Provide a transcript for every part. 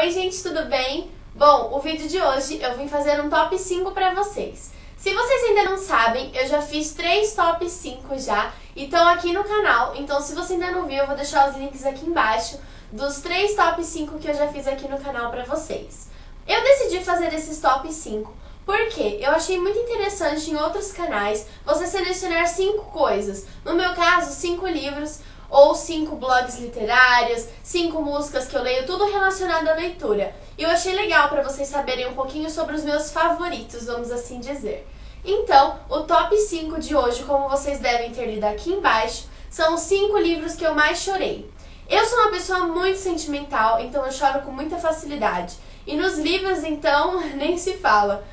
Oi gente, tudo bem? Bom, o vídeo de hoje eu vim fazer um top 5 pra vocês. Se vocês ainda não sabem, eu já fiz 3 top 5 já e estão aqui no canal, então se você ainda não viu, eu vou deixar os links aqui embaixo dos 3 top 5 que eu já fiz aqui no canal pra vocês. Eu decidi fazer esses top 5 porque eu achei muito interessante em outros canais você selecionar 5 coisas, no meu caso 5 livros ou cinco blogs literários, cinco músicas que eu leio, tudo relacionado à leitura. E eu achei legal para vocês saberem um pouquinho sobre os meus favoritos, vamos assim dizer. Então, o top 5 de hoje, como vocês devem ter lido aqui embaixo, são os 5 livros que eu mais chorei. Eu sou uma pessoa muito sentimental, então eu choro com muita facilidade. E nos livros, então, nem se fala.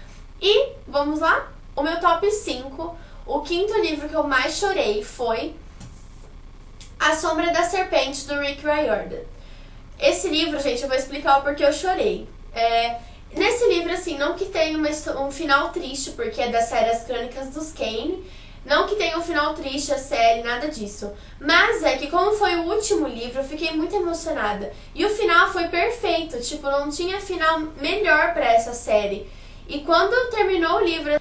E, vamos lá? O meu top 5, o quinto livro que eu mais chorei foi a Sombra da Serpente, do Rick Riordan. Esse livro, gente, eu vou explicar o porquê eu chorei. É, nesse livro, assim, não que tenha uma, um final triste, porque é da série As Crônicas dos Kane, não que tenha um final triste a série, nada disso. Mas é que como foi o último livro, eu fiquei muito emocionada. E o final foi perfeito, tipo, não tinha final melhor para essa série. E quando terminou o livro,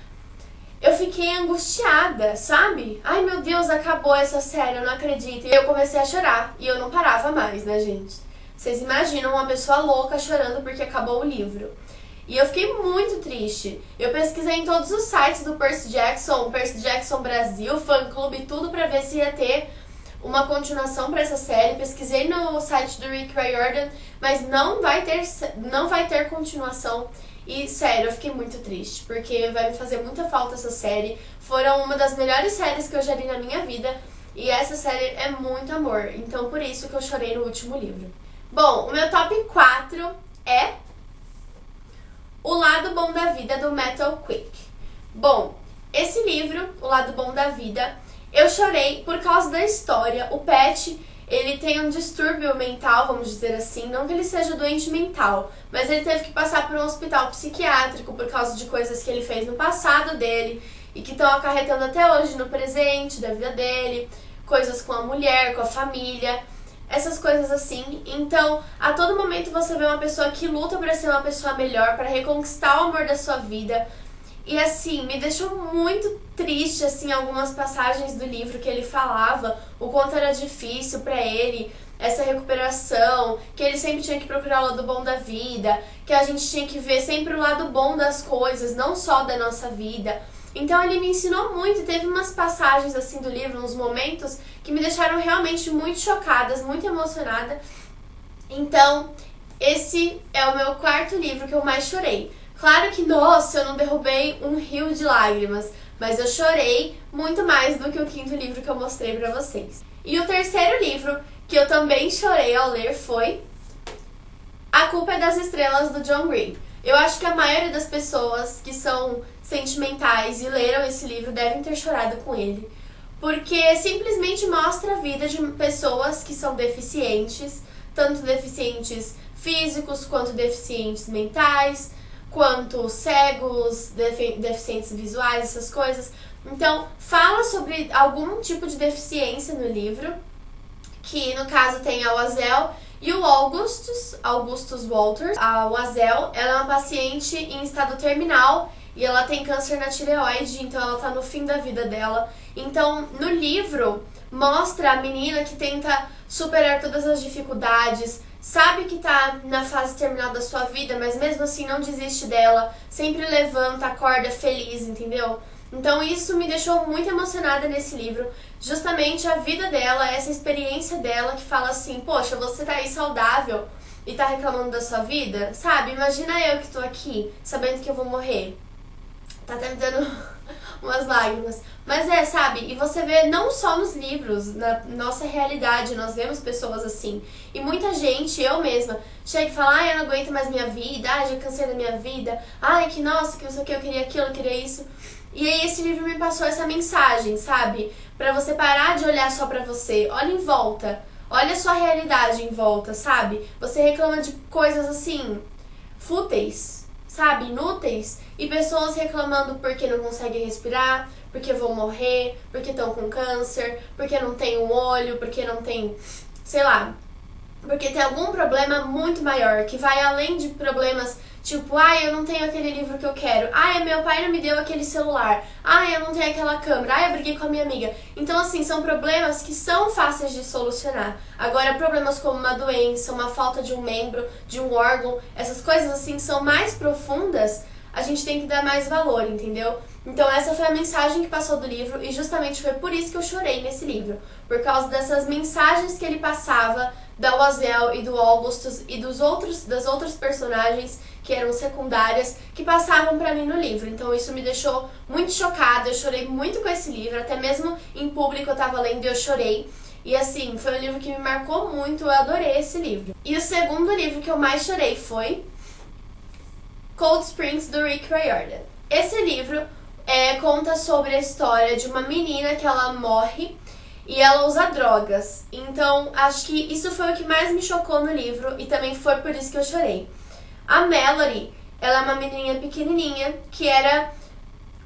eu fiquei angustiada, sabe? Ai meu Deus, acabou essa série, eu não acredito. E eu comecei a chorar e eu não parava mais, né, gente? Vocês imaginam uma pessoa louca chorando porque acabou o livro. E eu fiquei muito triste. Eu pesquisei em todos os sites do Percy Jackson, Percy Jackson Brasil, fã clube, tudo para ver se ia ter uma continuação para essa série. Pesquisei no site do Rick Riordan, mas não vai ter não vai ter continuação. E sério, eu fiquei muito triste, porque vai me fazer muita falta essa série. Foram uma das melhores séries que eu já li na minha vida. E essa série é muito amor, então por isso que eu chorei no último livro. Bom, o meu top 4 é O Lado Bom da Vida do Metal Quick. Bom, esse livro, O Lado Bom da Vida, eu chorei por causa da história. O Pet ele tem um distúrbio mental, vamos dizer assim, não que ele seja doente mental, mas ele teve que passar por um hospital psiquiátrico por causa de coisas que ele fez no passado dele e que estão acarretando até hoje no presente da vida dele, coisas com a mulher, com a família, essas coisas assim. Então, a todo momento você vê uma pessoa que luta para ser uma pessoa melhor, para reconquistar o amor da sua vida, e assim, me deixou muito triste assim algumas passagens do livro que ele falava, o quanto era difícil para ele essa recuperação, que ele sempre tinha que procurar o lado bom da vida, que a gente tinha que ver sempre o lado bom das coisas, não só da nossa vida. Então ele me ensinou muito e teve umas passagens assim do livro, uns momentos que me deixaram realmente muito chocadas, muito emocionada. Então, esse é o meu quarto livro que eu mais chorei. Claro que, nossa, eu não derrubei um rio de lágrimas, mas eu chorei muito mais do que o quinto livro que eu mostrei para vocês. E o terceiro livro que eu também chorei ao ler foi A Culpa é das Estrelas, do John Green. Eu acho que a maioria das pessoas que são sentimentais e leram esse livro devem ter chorado com ele, porque simplesmente mostra a vida de pessoas que são deficientes, tanto deficientes físicos quanto deficientes mentais, quanto cegos, deficientes visuais, essas coisas. Então, fala sobre algum tipo de deficiência no livro, que no caso tem a Oazel e o Augustus, Augustus Walters. A Oazel, ela é uma paciente em estado terminal e ela tem câncer na tireoide, então ela tá no fim da vida dela. Então, no livro, mostra a menina que tenta superar todas as dificuldades, sabe que tá na fase terminal da sua vida, mas mesmo assim não desiste dela, sempre levanta, acorda feliz, entendeu? Então isso me deixou muito emocionada nesse livro, justamente a vida dela, essa experiência dela que fala assim, poxa, você tá aí saudável e tá reclamando da sua vida, sabe? Imagina eu que tô aqui, sabendo que eu vou morrer. Tá dando umas lágrimas. Mas é, sabe? E você vê não só nos livros, na nossa realidade, nós vemos pessoas assim. E muita gente, eu mesma, chega e fala: ai, eu não aguento mais minha vida, ai, já cansei da minha vida, ai, que nossa, que não sei o que, eu queria aquilo, eu queria isso. E aí esse livro me passou essa mensagem, sabe? Para você parar de olhar só pra você, olha em volta. Olha a sua realidade em volta, sabe? Você reclama de coisas assim, fúteis, sabe, inúteis, e pessoas reclamando porque não conseguem respirar, porque vão morrer, porque estão com câncer, porque não tem um olho, porque não tem, sei lá, porque tem algum problema muito maior, que vai além de problemas tipo, ah, eu não tenho aquele livro que eu quero, ah, meu pai não me deu aquele celular, ah, eu não tenho aquela câmera, ah, eu briguei com a minha amiga. Então, assim, são problemas que são fáceis de solucionar. Agora, problemas como uma doença, uma falta de um membro, de um órgão, essas coisas assim são mais profundas, a gente tem que dar mais valor, entendeu? Então essa foi a mensagem que passou do livro e justamente foi por isso que eu chorei nesse livro, por causa dessas mensagens que ele passava da Ozel e do Augustus e dos outros das outras personagens que eram secundárias que passavam para mim no livro. Então isso me deixou muito chocada, eu chorei muito com esse livro, até mesmo em público eu tava lendo e eu chorei. E assim, foi um livro que me marcou muito, eu adorei esse livro. E o segundo livro que eu mais chorei foi Cold Springs do Rick Riordan. Esse livro é, conta sobre a história de uma menina que ela morre e ela usa drogas. Então, acho que isso foi o que mais me chocou no livro e também foi por isso que eu chorei. A Melody, ela é uma menininha pequenininha que era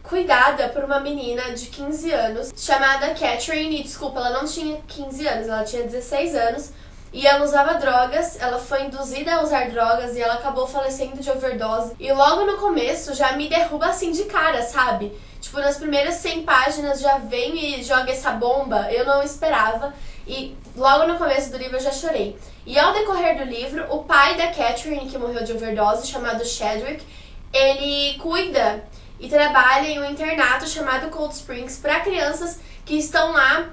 cuidada por uma menina de 15 anos chamada Catherine. E desculpa, ela não tinha 15 anos, ela tinha 16 anos. E ela usava drogas, ela foi induzida a usar drogas e ela acabou falecendo de overdose. E logo no começo já me derruba assim de cara, sabe? Tipo, nas primeiras 100 páginas já vem e joga essa bomba. Eu não esperava. E logo no começo do livro eu já chorei. E ao decorrer do livro, o pai da Catherine, que morreu de overdose, chamado Chadwick, ele cuida e trabalha em um internato chamado Cold Springs para crianças que estão lá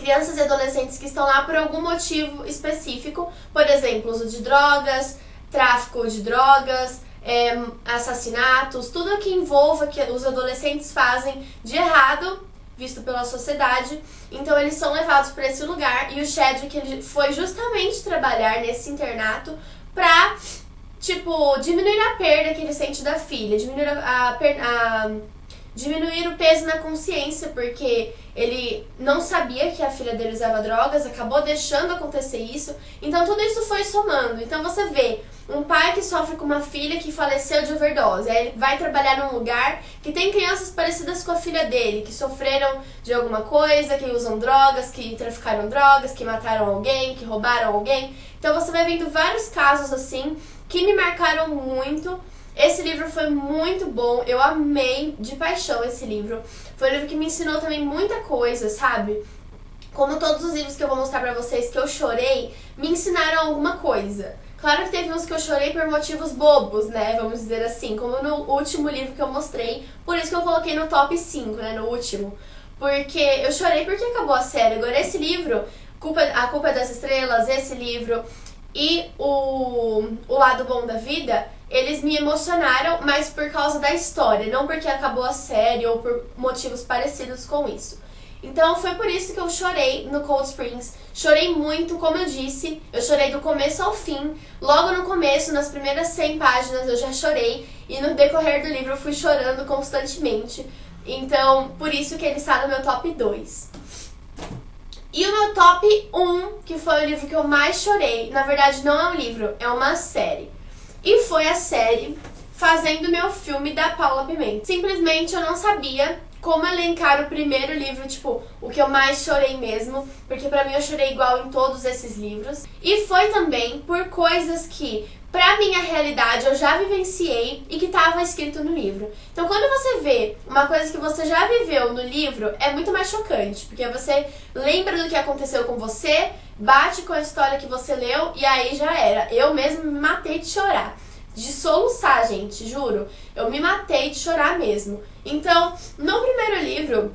crianças e adolescentes que estão lá por algum motivo específico, por exemplo, uso de drogas, tráfico de drogas, é, assassinatos, tudo que envolva que os adolescentes fazem de errado visto pela sociedade. Então eles são levados para esse lugar e o Chadwick ele foi justamente trabalhar nesse internato para tipo diminuir a perda que ele sente da filha, diminuir a, a, a diminuir o peso na consciência, porque ele não sabia que a filha dele usava drogas, acabou deixando acontecer isso. Então tudo isso foi somando. Então você vê um pai que sofre com uma filha que faleceu de overdose. Aí ele vai trabalhar num lugar que tem crianças parecidas com a filha dele, que sofreram de alguma coisa, que usam drogas, que traficaram drogas, que mataram alguém, que roubaram alguém. Então você vai vendo vários casos assim que me marcaram muito esse livro foi muito bom, eu amei de paixão esse livro. Foi um livro que me ensinou também muita coisa, sabe? Como todos os livros que eu vou mostrar pra vocês que eu chorei, me ensinaram alguma coisa. Claro que teve uns que eu chorei por motivos bobos, né? Vamos dizer assim, como no último livro que eu mostrei. Por isso que eu coloquei no top 5, né? No último. Porque eu chorei porque acabou a série. Agora, esse livro, Culpa, A Culpa é das Estrelas, esse livro e o, o Lado Bom da Vida, eles me emocionaram, mas por causa da história, não porque acabou a série ou por motivos parecidos com isso. Então foi por isso que eu chorei no Cold Springs. Chorei muito, como eu disse, eu chorei do começo ao fim. Logo no começo, nas primeiras 100 páginas, eu já chorei e no decorrer do livro eu fui chorando constantemente. Então, por isso que ele está no meu top 2. E o meu top 1, que foi o livro que eu mais chorei, na verdade não é um livro, é uma série. E foi a série Fazendo Meu Filme da Paula Pimenta. Simplesmente eu não sabia como elencar o primeiro livro, tipo, o que eu mais chorei mesmo, porque para mim eu chorei igual em todos esses livros. E foi também por coisas que pra minha realidade eu já vivenciei e que estava escrito no livro. Então, quando você vê uma coisa que você já viveu no livro, é muito mais chocante, porque você lembra do que aconteceu com você, bate com a história que você leu e aí já era. Eu mesmo me matei de chorar. De soluçar, gente, juro. Eu me matei de chorar mesmo. Então, no primeiro livro,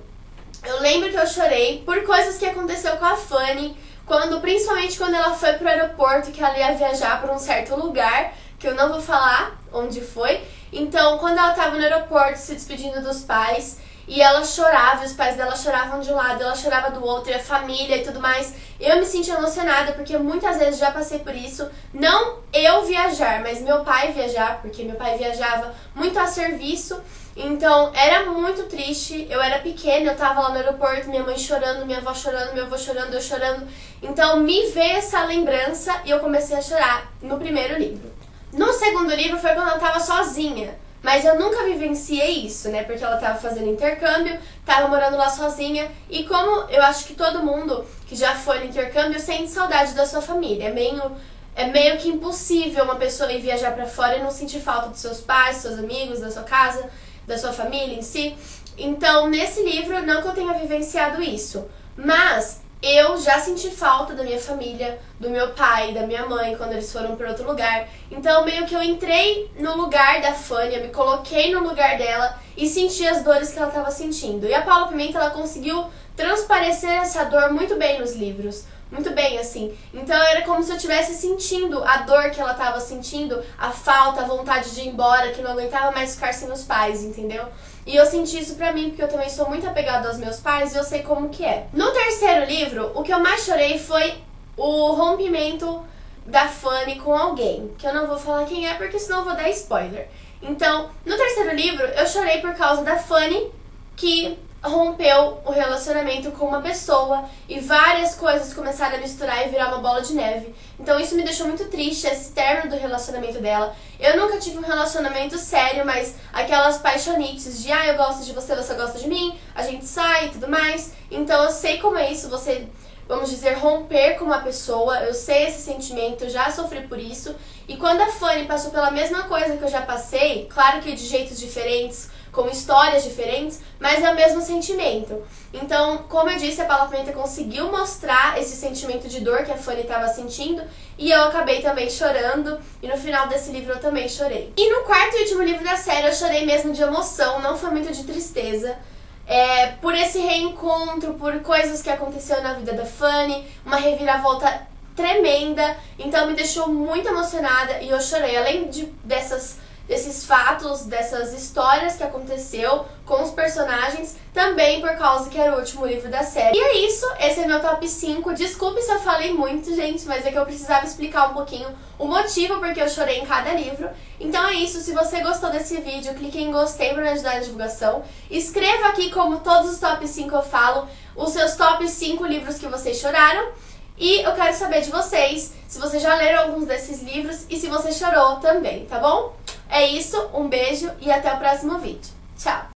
eu lembro que eu chorei por coisas que aconteceu com a Fanny quando, principalmente quando ela foi pro aeroporto, que ela ia viajar para um certo lugar, que eu não vou falar onde foi. Então, quando ela tava no aeroporto se despedindo dos pais, e ela chorava, e os pais dela choravam de um lado, ela chorava do outro, e a família e tudo mais. Eu me senti emocionada porque muitas vezes já passei por isso. Não eu viajar, mas meu pai viajar, porque meu pai viajava muito a serviço. Então era muito triste. Eu era pequena, eu tava lá no aeroporto, minha mãe chorando, minha avó chorando, meu avô chorando, eu chorando. Então me veio essa lembrança e eu comecei a chorar no primeiro livro. No segundo livro foi quando eu tava sozinha Mas eu nunca vivenciei isso, né? Porque ela tava fazendo intercâmbio, tava morando lá sozinha. E como eu acho que todo mundo que já foi no intercâmbio sente saudade da sua família. É meio, é meio que impossível uma pessoa ir viajar para fora e não sentir falta dos seus pais, dos seus amigos, da sua casa, da sua família em si. Então, nesse livro, não que eu tenha vivenciado isso, mas eu já senti falta da minha família, do meu pai, da minha mãe quando eles foram para outro lugar. Então, meio que eu entrei no lugar da eu me coloquei no lugar dela e senti as dores que ela estava sentindo. E a Paula Pimenta ela conseguiu transparecer essa dor muito bem nos livros. Muito bem, assim. Então era como se eu estivesse sentindo a dor que ela estava sentindo, a falta, a vontade de ir embora, que não aguentava mais ficar sem os pais, entendeu? E eu senti isso pra mim, porque eu também sou muito apegada aos meus pais e eu sei como que é. No terceiro livro, o que eu mais chorei foi o rompimento da Fanny com alguém. Que eu não vou falar quem é, porque senão eu vou dar spoiler. Então, no terceiro livro, eu chorei por causa da Fanny, que rompeu o relacionamento com uma pessoa e várias coisas começaram a misturar e virar uma bola de neve. Então isso me deixou muito triste, esse término do relacionamento dela. Eu nunca tive um relacionamento sério, mas aquelas paixonites de ah, eu gosto de você, você gosta de mim, a gente sai e tudo mais. Então eu sei como é isso, você vamos dizer, romper com uma pessoa. Eu sei esse sentimento, eu já sofri por isso. E quando a Fanny passou pela mesma coisa que eu já passei, claro que de jeitos diferentes, com histórias diferentes, mas é o mesmo sentimento. Então, como eu disse, a Paula Pimenta conseguiu mostrar esse sentimento de dor que a Fanny estava sentindo e eu acabei também chorando. E no final desse livro eu também chorei. E no quarto e último livro da série eu chorei mesmo de emoção, não foi muito de tristeza. É, por esse reencontro, por coisas que aconteceu na vida da Fanny, uma reviravolta tremenda, então me deixou muito emocionada e eu chorei. Além de, dessas desses fatos, dessas histórias que aconteceu com os personagens, também por causa que era o último livro da série. E é isso, esse é meu top 5. Desculpe se eu falei muito, gente, mas é que eu precisava explicar um pouquinho o motivo porque eu chorei em cada livro. Então é isso, se você gostou desse vídeo, clique em gostei para me ajudar na divulgação. Escreva aqui, como todos os top 5 eu falo, os seus top 5 livros que vocês choraram. E eu quero saber de vocês se vocês já leram alguns desses livros e se você chorou também, tá bom? É isso, um beijo e até o próximo vídeo. Tchau!